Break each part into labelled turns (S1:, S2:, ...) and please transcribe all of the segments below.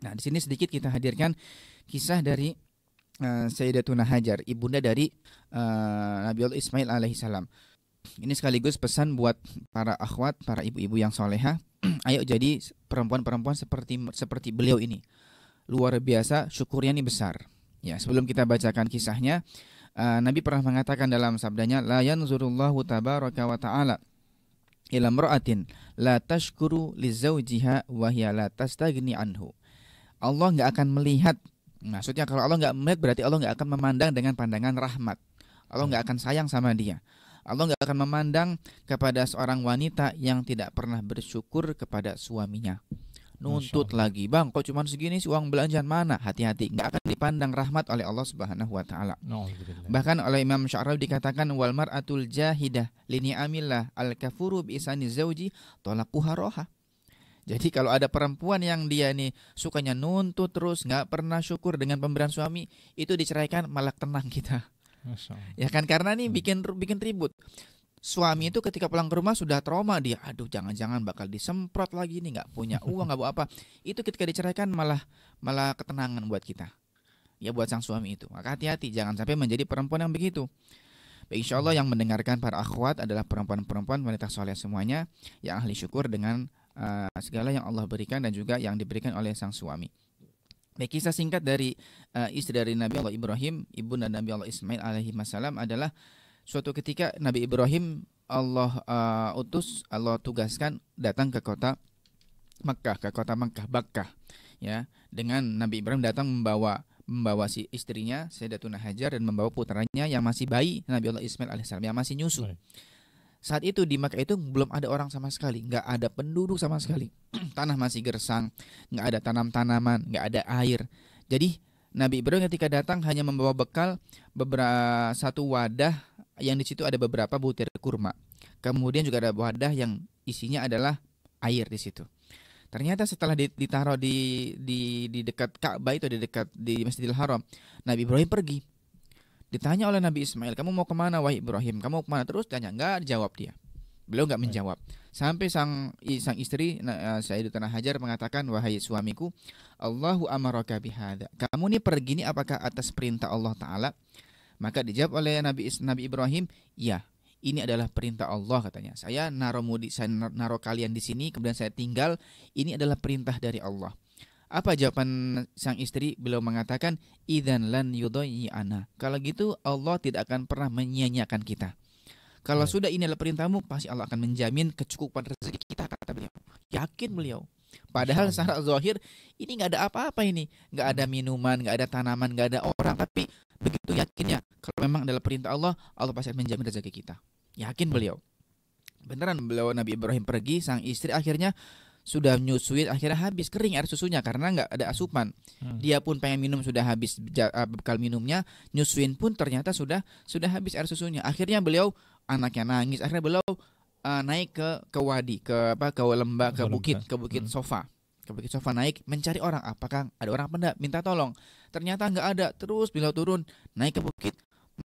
S1: Nah, di sini sedikit kita hadirkan kisah dari uh, Sayyidatuna Hajar, ibunda dari uh, Nabi Allah Ismail alaihissalam. Ini sekaligus pesan buat para akhwat, para ibu-ibu yang soleha. Ayo jadi perempuan-perempuan seperti seperti beliau ini. Luar biasa, syukurnya ini besar. Ya, sebelum kita bacakan kisahnya, uh, Nabi pernah mengatakan dalam sabdanya, la yanzurullahu tabaraka wa ta'ala ila mra'atin la tashkuru li zawjiha wa hiya la tastagni anhu. Allah nggak akan melihat. Maksudnya kalau Allah nggak melihat berarti Allah nggak akan memandang dengan pandangan rahmat. Allah nggak akan sayang sama dia. Allah nggak akan memandang kepada seorang wanita yang tidak pernah bersyukur kepada suaminya. Nuntut lagi, bang, kok cuma segini sih uang belanjaan mana? Hati-hati, nggak akan dipandang rahmat oleh Allah Subhanahu Wa Taala. Bahkan oleh Imam Sya'rawi dikatakan wal mar'atul jahidah lini amillah al kafuru bi isani zauji tolakuha roha. Jadi kalau ada perempuan yang dia nih sukanya nuntut terus nggak pernah syukur dengan pemberian suami, itu diceraikan malah tenang kita. Ya kan karena nih hmm. bikin bikin ribut. Suami itu ketika pulang ke rumah sudah trauma dia, aduh jangan-jangan bakal disemprot lagi nih nggak punya uang nggak bawa apa. Itu ketika diceraikan malah malah ketenangan buat kita. Ya buat sang suami itu. Maka hati-hati jangan sampai menjadi perempuan yang begitu. Baik, insya Allah yang mendengarkan para akhwat adalah perempuan-perempuan wanita soleh semuanya yang ahli syukur dengan uh, segala yang Allah berikan dan juga yang diberikan oleh sang suami. Baik, kisah singkat dari uh, istri dari Nabi Allah Ibrahim, ibu dan Nabi Allah Ismail alaihi wasallam adalah suatu ketika Nabi Ibrahim Allah uh, utus, Allah tugaskan datang ke kota Makkah, ke kota Makkah, Bakkah, ya. Dengan Nabi Ibrahim datang membawa membawa si istrinya Sayyidatuna Hajar dan membawa putranya yang masih bayi Nabi Allah Ismail alaihissalam yang masih nyusu. Saat itu di Makkah itu belum ada orang sama sekali, nggak ada penduduk sama sekali. Tanah masih gersang, nggak ada tanam-tanaman, nggak ada air. Jadi Nabi Ibrahim ketika datang hanya membawa bekal beberapa satu wadah yang di situ ada beberapa butir kurma. Kemudian juga ada wadah yang isinya adalah air di situ. Ternyata setelah ditaruh di di di dekat Ka'bah itu di dekat di Masjidil Haram, Nabi Ibrahim pergi Ditanya oleh Nabi Ismail, kamu mau ke mana wahai Ibrahim? Kamu mau ke mana? Terus tanya, enggak dijawab dia. Beliau enggak menjawab. Sampai sang sang istri uh, Sayyidatuna Hajar mengatakan, wahai suamiku, Allahu amaraka bihada. Kamu ini pergi ini apakah atas perintah Allah Taala? Maka dijawab oleh Nabi Nabi Ibrahim, ya. Ini adalah perintah Allah katanya. Saya naruh mudi, saya naruh kalian di sini, kemudian saya tinggal. Ini adalah perintah dari Allah. Apa jawaban sang istri? Beliau mengatakan, "Idzan lan ana." Kalau gitu Allah tidak akan pernah menyia-nyiakan kita. Kalau Baik. sudah ini adalah perintahmu, pasti Allah akan menjamin kecukupan rezeki kita kata beliau. Yakin beliau. Padahal secara zahir ini nggak ada apa-apa ini, nggak ada minuman, nggak ada tanaman, nggak ada orang. Tapi begitu yakinnya kalau memang adalah perintah Allah, Allah pasti akan menjamin rezeki kita. Yakin beliau. Beneran beliau Nabi Ibrahim pergi, sang istri akhirnya sudah nyusuin akhirnya habis kering air susunya karena nggak ada asupan. Hmm. Dia pun pengen minum sudah habis uh, bekal minumnya, nyusuin pun ternyata sudah sudah habis air susunya. Akhirnya beliau anaknya nangis. Akhirnya beliau uh, naik ke ke wadi, ke apa ke lembah, ke bukit, ke bukit hmm. sofa. Ke bukit sofa naik mencari orang. Apakah ada orang apa Minta tolong. Ternyata nggak ada. Terus beliau turun naik ke bukit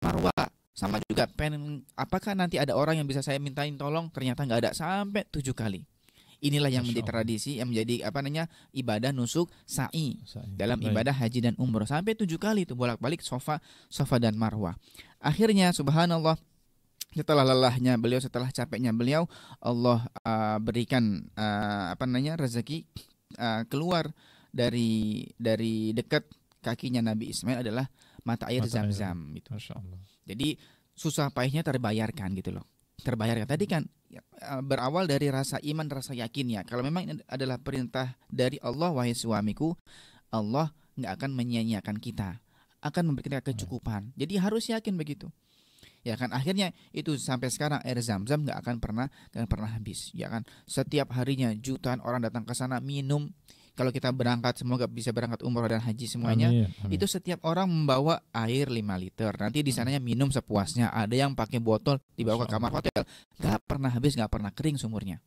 S1: Marwa sama juga pengen apakah nanti ada orang yang bisa saya mintain tolong ternyata nggak ada sampai tujuh kali Inilah yang menjadi tradisi yang menjadi apa namanya ibadah nusuk sa'i, dalam Baik. ibadah haji dan umroh. Sampai tujuh kali itu bolak-balik sofa, sofa dan marwah. Akhirnya subhanallah setelah lelahnya beliau setelah capeknya beliau Allah uh, berikan uh, apa namanya rezeki uh, keluar dari dari dekat kakinya Nabi Ismail adalah mata air zam-zam itu. Jadi susah payahnya terbayarkan gitu loh terbayarkan. Tadi kan ya, eh, berawal dari rasa iman, rasa yakin ya. Kalau memang ini adalah perintah dari Allah, wahai suamiku, Allah nggak akan menyia-nyiakan kita, akan memberikan kecukupan. Jadi harus yakin begitu. Ya kan akhirnya itu sampai sekarang air zam-zam nggak akan pernah nggak pernah habis. Ya kan setiap harinya jutaan orang datang ke sana minum kalau kita berangkat semoga bisa berangkat umroh dan haji semuanya amin, amin. itu setiap orang membawa air 5 liter. Nanti di sananya minum sepuasnya. Ada yang pakai botol dibawa ke kamar hotel. Nggak pernah habis nggak pernah kering sumurnya.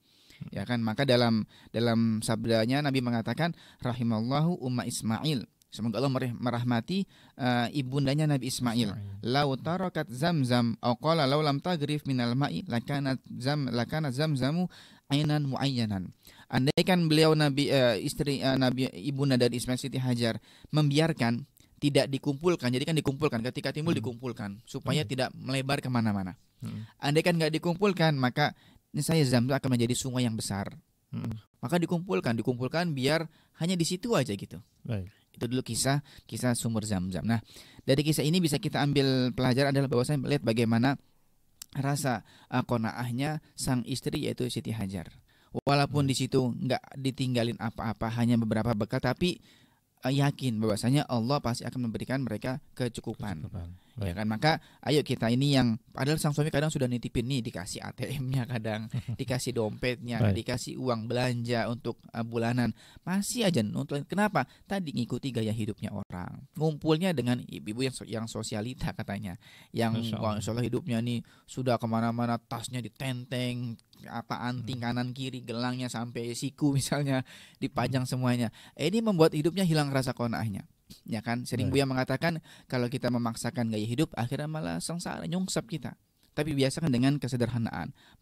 S1: Ya kan? Maka dalam dalam sabdanya Nabi mengatakan rahimallahu umma Ismail. Semoga Allah merahmati uh, ibundanya Nabi Ismail. Lau tarakat zamzam au qala lau lam tagrif minal ma'i lakanat zam lakanat zamzamu ainan muayyanan. Andaikan beliau Nabi uh, istri uh, Nabi ibunda dari Ismail Siti Hajar membiarkan tidak dikumpulkan, jadi kan dikumpulkan ketika timbul hmm. dikumpulkan supaya hmm. tidak melebar ke mana-mana. Hmm. Andaikan nggak dikumpulkan maka saya Zamzam akan menjadi sungai yang besar. Hmm. Maka dikumpulkan, dikumpulkan biar hanya di situ aja gitu. Baik. Itu dulu kisah kisah sumur Zamzam. Nah, dari kisah ini bisa kita ambil pelajaran adalah bahwa saya melihat bagaimana rasa uh, konaahnya sang istri yaitu Siti Hajar. Walaupun di situ nggak ditinggalin apa-apa, hanya beberapa bekal, tapi yakin bahwasanya Allah pasti akan memberikan mereka kecukupan. kecukupan. Ya kan? Maka ayo kita ini yang padahal sang suami kadang sudah nitipin nih dikasih ATM-nya kadang dikasih dompetnya Baik. dikasih uang belanja untuk uh, bulanan. Masih aja nonton kenapa? Tadi ngikuti gaya hidupnya orang. Ngumpulnya dengan ibu-ibu yang yang sosialita katanya. Yang wah insya hidupnya nih sudah ke mana-mana tasnya ditenteng apa anting hmm. kanan kiri gelangnya sampai siku misalnya dipajang hmm. semuanya. Ini membuat hidupnya hilang rasa konahnya ya kan? Sering Buya mengatakan kalau kita memaksakan gaya hidup akhirnya malah sengsara nyungsep kita. Tapi biasakan dengan kesederhanaan